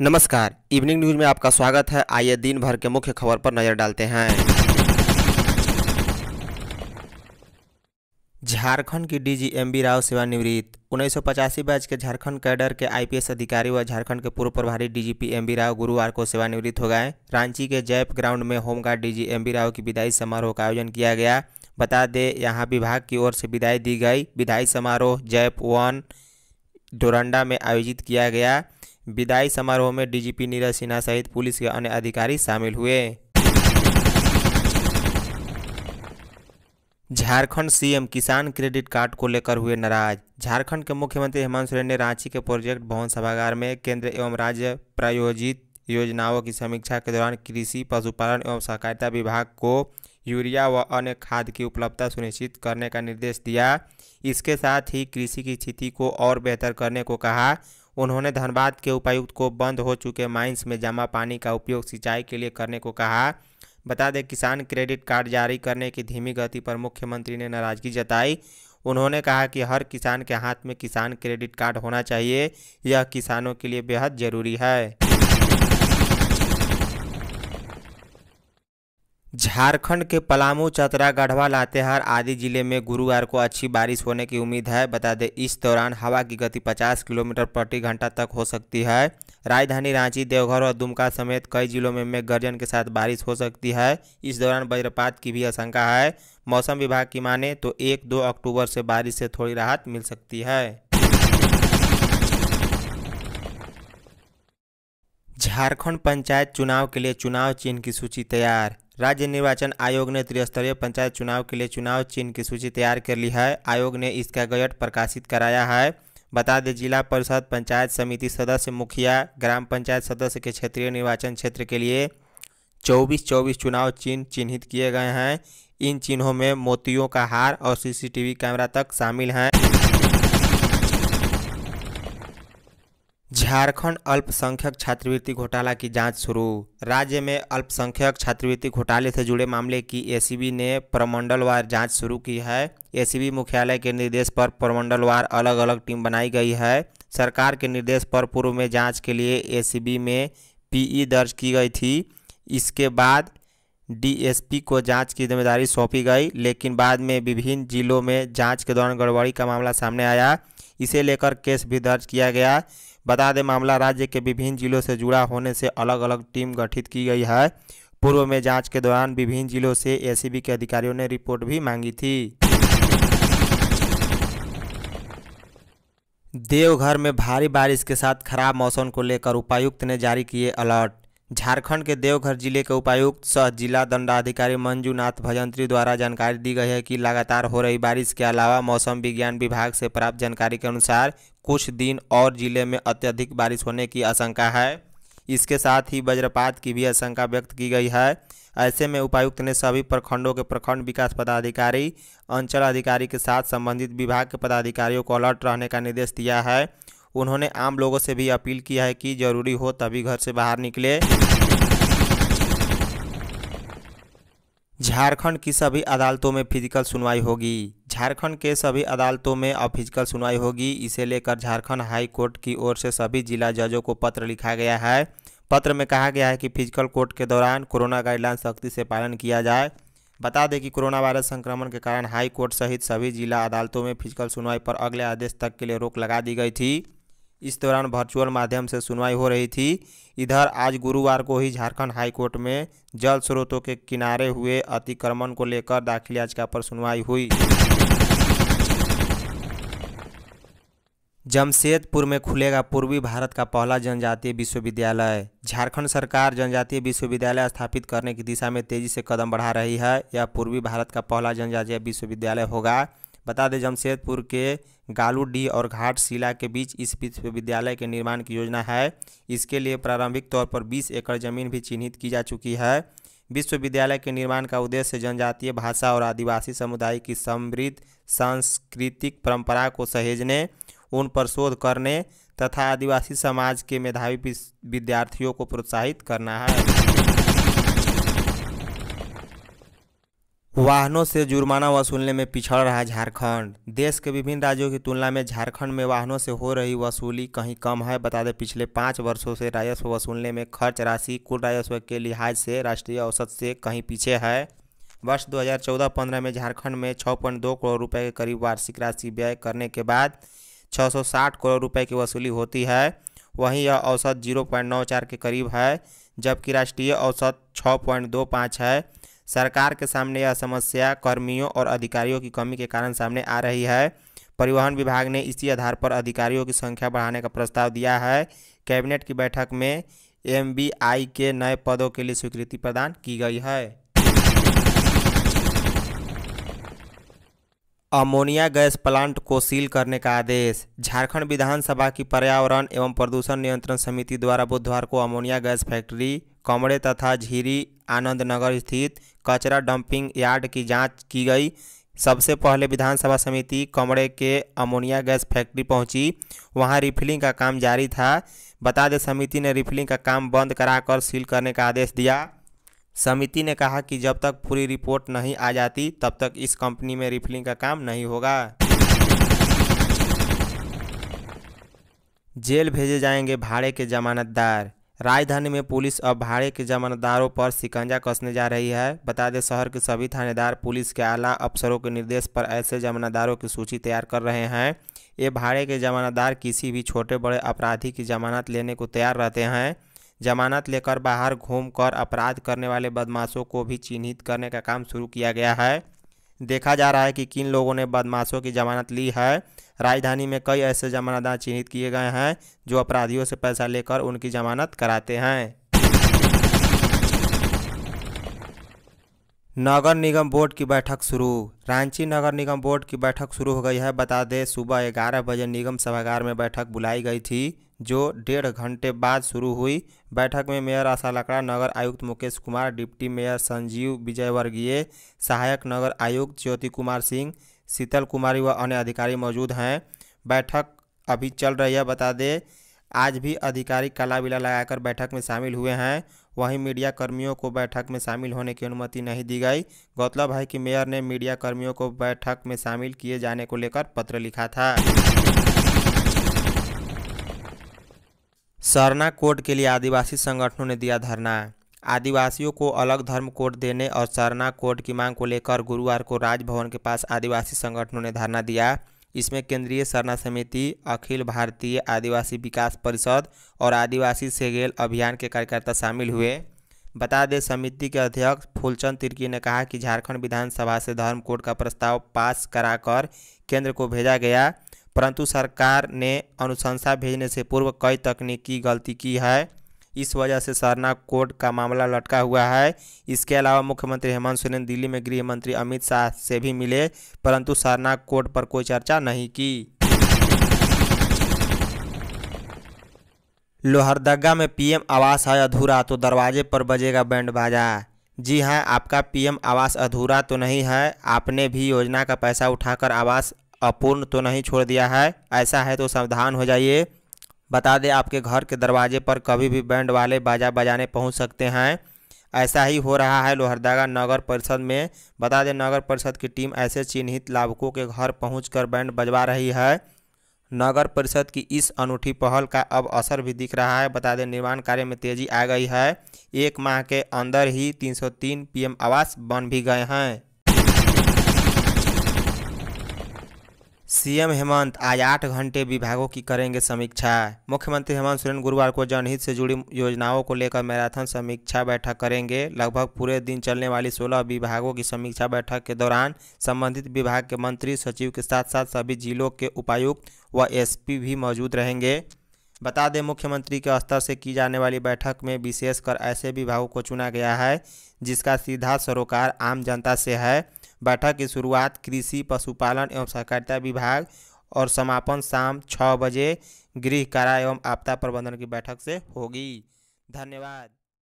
नमस्कार, evening news में आपका स्वागत है। आइए दिन भर के मुख्य खबर पर नज़र डालते हैं। झारखंड की डीजी एम बी राव सेवानिवृत्त उन्नीस सौ पचासी बैच के झारखंड कैडर के आईपीएस अधिकारी व झारखंड के पूर्व प्रभारी डीजीपी एम बी राव गुरुवार को सेवानिवृत्त हो गए। रांची के जैप ग्राउंड में home guard DG M B Rao की विदाई समारोह का आयोजन किया गया। बता दें, यहाँ विभाग की ओर से विदाई दी गई। विदाई समारोह जैप वन डोरंडा में आयोजित किया गया। विदाई समारोह में डीजीपी नीरज सिन्हा सहित पुलिस के अन्य अधिकारी शामिल हुए। झारखंड सीएम किसान क्रेडिट कार्ड को लेकर हुए नाराज़। झारखंड के मुख्यमंत्री हेमंत सोरेन ने रांची के प्रोजेक्ट भवन सभागार में केंद्र एवं राज्य प्रायोजित योजनाओं की समीक्षा के दौरान कृषि, पशुपालन एवं सहकारिता विभाग को यूरिया व अन्य खाद की उपलब्धता सुनिश्चित करने का निर्देश दिया। इसके साथ ही कृषि की स्थिति को और बेहतर करने को कहा। उन्होंने धनबाद के उपायुक्त को बंद हो चुके माइंस में जमा पानी का उपयोग सिंचाई के लिए करने को कहा। बता दें, किसान क्रेडिट कार्ड जारी करने की धीमी गति पर मुख्यमंत्री ने नाराज़गी जताई। उन्होंने कहा कि हर किसान के हाथ में किसान क्रेडिट कार्ड होना चाहिए। यह किसानों के लिए बेहद ज़रूरी है। झारखंड के पलामू, चतरा, गढ़वा, लातेहार आदि ज़िले में गुरुवार को अच्छी बारिश होने की उम्मीद है। बता दें, इस दौरान हवा की गति 50 किलोमीटर प्रति घंटा तक हो सकती है। राजधानी रांची, देवघर और दुमका समेत कई जिलों में मेघ गर्जन के साथ बारिश हो सकती है। इस दौरान वज्रपात की भी आशंका है। मौसम विभाग की माने तो एक दो अक्टूबर से बारिश से थोड़ी राहत मिल सकती है। झारखंड पंचायत चुनाव के लिए चुनाव चिन्ह की सूची तैयार राज्य निर्वाचन आयोग ने त्रिस्तरीय पंचायत चुनाव के लिए चुनाव चिन्ह की सूची तैयार कर ली है। आयोग ने इसका गजट प्रकाशित कराया है। बता दें, जिला परिषद पंचायत समिति सदस्य मुखिया, ग्राम पंचायत सदस्य के क्षेत्रीय निर्वाचन क्षेत्र के लिए 24-24 चुनाव चिन्ह चिन्हित किए गए हैं। इन चिन्हों में मोतियों का हार और सीसीटीवी कैमरा तक शामिल हैं। झारखंड अल्पसंख्यक छात्रवृत्ति घोटाला की जाँच शुरू। राज्य में अल्पसंख्यक छात्रवृत्ति घोटाले से जुड़े मामले की एसीबी ने प्रमंडलवार जाँच शुरू की है। एसीबी मुख्यालय के निर्देश पर प्रमंडलवार अलग अलग टीम बनाई गई है। सरकार के निर्देश पर पूर्व में जाँच के लिए एसीबी में पीई दर्ज की गई थी। इसके बाद डीएसपी को जाँच की ज़िम्मेदारी सौंपी गई, लेकिन बाद में विभिन्न जिलों में जाँच के दौरान गड़बड़ी का मामला सामने आया। इसे लेकर केस भी दर्ज किया गया। बता दें, मामला राज्य के विभिन्न जिलों से जुड़ा होने से अलग अलग टीम गठित की गई है। पूर्व में जाँच के दौरान विभिन्न जिलों से एसीबी के अधिकारियों ने रिपोर्ट भी मांगी थी। देवघर में भारी बारिश के साथ खराब मौसम को लेकर उपायुक्त ने जारी किए अलर्ट। झारखंड के देवघर ज़िले के उपायुक्त सह जिला दंडाधिकारी मंजूनाथ भजंत्री द्वारा जानकारी दी गई है कि लगातार हो रही बारिश के अलावा मौसम विज्ञान विभाग से प्राप्त जानकारी के अनुसार कुछ दिन और ज़िले में अत्यधिक बारिश होने की आशंका है। इसके साथ ही वज्रपात की भी आशंका व्यक्त की गई है। ऐसे में उपायुक्त ने सभी प्रखंडों के प्रखंड विकास पदाधिकारी, अंचल अधिकारी के साथ संबंधित विभाग के पदाधिकारियों को अलर्ट रहने का निर्देश दिया है। उन्होंने आम लोगों से भी अपील की है कि ज़रूरी हो तभी घर से बाहर निकले। झारखंड की सभी अदालतों में फ़िज़िकल सुनवाई होगी। झारखंड के सभी अदालतों में अब फ़िज़िकल सुनवाई होगी। इसे लेकर झारखंड हाई कोर्ट की ओर से सभी जिला जजों को पत्र लिखा गया है। पत्र में कहा गया है कि फ़िज़िकल कोर्ट के दौरान कोरोना गाइडलाइन सख्ती से पालन किया जाए। बता दें कि कोरोना वायरस संक्रमण के कारण हाई कोर्ट सहित सभी जिला अदालतों में फ़िज़िकल सुनवाई पर अगले आदेश तक के लिए रोक लगा दी गई थी। इस दौरान वर्चुअल माध्यम से सुनवाई हो रही थी। इधर आज गुरुवार को ही झारखंड हाईकोर्ट में जल स्रोतों के किनारे हुए अतिक्रमण को लेकर दाखिल याचिका पर सुनवाई हुई। जमशेदपुर में खुलेगा पूर्वी भारत का पहला जनजातीय विश्वविद्यालय। झारखंड सरकार जनजातीय विश्वविद्यालय स्थापित करने की दिशा में तेज़ी से कदम बढ़ा रही है। यह पूर्वी भारत का पहला जनजातीय विश्वविद्यालय होगा। बता दें, जमशेदपुर के गालूडी और घाटशिला के बीच इस विश्वविद्यालय के निर्माण की योजना है। इसके लिए प्रारंभिक तौर पर 20 एकड़ ज़मीन भी चिन्हित की जा चुकी है। विश्वविद्यालय के निर्माण का उद्देश्य जनजातीय भाषा और आदिवासी समुदाय की समृद्ध सांस्कृतिक परंपरा को सहेजने, उन पर शोध करने तथा आदिवासी समाज के मेधावी विद्यार्थियों को प्रोत्साहित करना है। वाहनों से जुर्माना वसूलने में पिछड़ रहा झारखंड। देश के विभिन्न राज्यों की तुलना में झारखंड में वाहनों से हो रही वसूली कहीं कम है, बता दें पिछले पाँच वर्षों से राजस्व वसूलने में खर्च राशि कुल राजस्व के लिहाज से राष्ट्रीय औसत से कहीं पीछे है। वर्ष 2014-15 में झारखंड में 6.2 करोड़ रुपए के करीब वार्षिक राशि व्यय करने के बाद 660 करोड़ रुपए की वसूली होती है। वहीं यह औसत 0.94 के करीब है, जबकि राष्ट्रीय औसत 6.25 है। सरकार के सामने यह समस्या कर्मियों और अधिकारियों की कमी के कारण सामने आ रही है। परिवहन विभाग ने इसी आधार पर अधिकारियों की संख्या बढ़ाने का प्रस्ताव दिया है। कैबिनेट की बैठक में एम के नए पदों के लिए स्वीकृति प्रदान की गई है। अमोनिया गैस प्लांट को सील करने का आदेश। झारखंड विधानसभा की पर्यावरण एवं प्रदूषण नियंत्रण समिति द्वारा बुधवार को अमोनिया गैस फैक्ट्री, कमड़े तथा झीरी आनंद नगर स्थित कचरा डंपिंग यार्ड की जाँच की गई। सबसे पहले विधानसभा समिति कमरे के अमोनिया गैस फैक्ट्री पहुँची। वहाँ रिफिलिंग का काम जारी था। बता दें, समिति ने रिफिलिंग का काम बंद कराकर सील करने का आदेश दिया। समिति ने कहा कि जब तक पूरी रिपोर्ट नहीं आ जाती, तब तक इस कंपनी में रिफिलिंग का काम नहीं होगा। जेल भेजे जाएँगे भाड़े के जमानतदार। राजधानी में पुलिस अब भाड़े के जमानतदारों पर शिकंजा कसने जा रही है। बता दें, शहर के सभी थानेदार, पुलिस के आला अफसरों के निर्देश पर ऐसे जमानतदारों की सूची तैयार कर रहे हैं। ये भाड़े के जमानतदार किसी भी छोटे बड़े अपराधी की जमानत लेने को तैयार रहते हैं। जमानत लेकर बाहर घूमकर अपराध करने वाले बदमाशों को भी चिन्हित करने का काम शुरू किया गया है। देखा जा रहा है कि किन लोगों ने बदमाशों की जमानत ली है। राजधानी में कई ऐसे जमानतदार चिन्हित किए गए हैं, जो अपराधियों से पैसा लेकर उनकी जमानत कराते हैं। नगर निगम बोर्ड की बैठक शुरू। रांची नगर निगम बोर्ड की बैठक शुरू हो गई है, बता दें, सुबह ग्यारह बजे निगम सभागार में बैठक बुलाई गई थी, जो डेढ़ घंटे बाद शुरू हुई। बैठक में मेयर आशा लकड़ा, नगर आयुक्त मुकेश कुमार, डिप्टी मेयर संजीव विजयवर्गीय, सहायक नगर आयुक्त ज्योति कुमार सिंह शीतल कुमारी व अन्य अधिकारी मौजूद हैं। बैठक अभी चल रही है, बता दें। आज भी अधिकारी काला बिला लगाकर बैठक में शामिल हुए हैं। वहीं मीडिया कर्मियों को बैठक में शामिल होने की अनुमति नहीं दी गई। गौतलब है कि मेयर ने मीडिया कर्मियों को बैठक में शामिल किए जाने को लेकर पत्र लिखा था। सरना कोड के लिए आदिवासी संगठनों ने दिया धरना। आदिवासियों को अलग धर्म कोड देने और सरना कोड की मांग को लेकर गुरुवार को राजभवन के पास आदिवासी संगठनों ने धरना दिया। इसमें केंद्रीय सरना समिति, अखिल भारतीय आदिवासी विकास परिषद और आदिवासी सेगेल अभियान के कार्यकर्ता शामिल हुए। बता दें, समिति के अध्यक्ष फूलचंद तिर्की ने कहा कि झारखंड विधानसभा से धर्म कोड का प्रस्ताव पास कराकर केंद्र को भेजा गया, परंतु सरकार ने अनुशंसा भेजने से पूर्व कई तकनीकी गलती की है। इस वजह से सरना कोड का मामला लटका हुआ है। इसके अलावा मुख्यमंत्री हेमंत सोरेन दिल्ली में गृह मंत्री अमित शाह से भी मिले, परंतु सरना कोर्ट पर कोई चर्चा नहीं की। लोहरदगा में पीएम आवास है अधूरा तो दरवाजे पर बजेगा बैंड बाजा। जी हाँ आपका पीएम आवास अधूरा तो नहीं है। आपने भी योजना का पैसा उठाकर आवास अपूर्ण तो नहीं छोड़ दिया है। ऐसा है तो सावधान हो जाइए। बता दें, आपके घर के दरवाजे पर कभी भी बैंड वाले बाजा बजाने पहुँच सकते हैं। ऐसा ही हो रहा है लोहरदगा नगर परिषद में। बता दें, नगर परिषद की टीम ऐसे चिन्हित लाभुकों के घर पहुंचकर बैंड बजवा रही है। नगर परिषद की इस अनूठी पहल का अब असर भी दिख रहा है। बता दें, निर्माण कार्य में तेज़ी आ गई है। एक माह के अंदर ही 303 पीएम आवास बन भी गए हैं। सीएम हेमंत आज आठ घंटे विभागों की करेंगे समीक्षा। मुख्यमंत्री हेमंत सोरेन गुरुवार को जनहित से जुड़ी योजनाओं को लेकर मैराथन समीक्षा बैठक करेंगे। लगभग पूरे दिन चलने वाली 16 विभागों की समीक्षा बैठक के दौरान संबंधित विभाग के मंत्री, सचिव के साथ साथ सभी जिलों के उपायुक्त व एसपी भी मौजूद रहेंगे। बता दें, मुख्यमंत्री के स्तर से की जाने वाली बैठक में विशेषकर ऐसे विभागों को चुना गया है जिसका सीधा सरोकार आम जनता से है। बैठक की शुरुआत कृषि, पशुपालन एवं सहकारिता विभाग और समापन शाम छः बजे गृह कारा एवं आपदा प्रबंधन की बैठक से होगी। धन्यवाद।